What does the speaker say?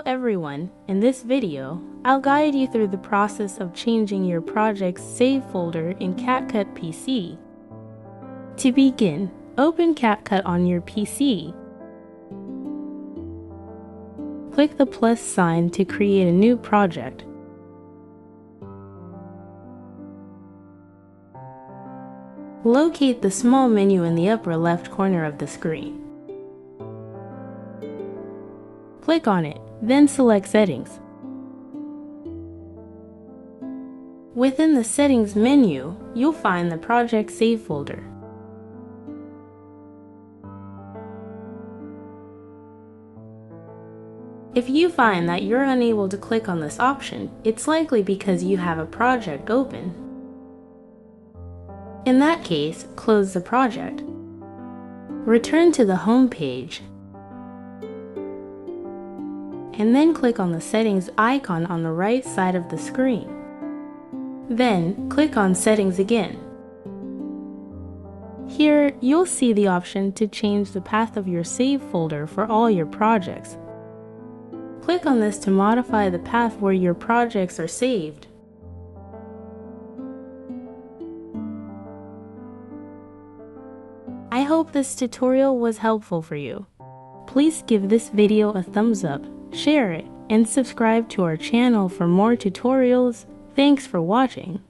Hello everyone, in this video, I'll guide you through the process of changing your project's save folder in CapCut PC. To begin, open CapCut on your PC. Click the plus sign to create a new project. Locate the small menu in the upper left corner of the screen. Click on it, then select Settings. Within the Settings menu, you'll find the Project Save folder. If you find that you're unable to click on this option, it's likely because you have a project open. In that case, close the project. Return to the home page and then click on the settings icon on the right side of the screen. Then click on settings again. Here, you'll see the option to change the path of your save folder for all your projects. Click on this to modify the path where your projects are saved. I hope this tutorial was helpful for you. Please give this video a thumbs up share it, and subscribe to our channel for more tutorials. Thanks for watching.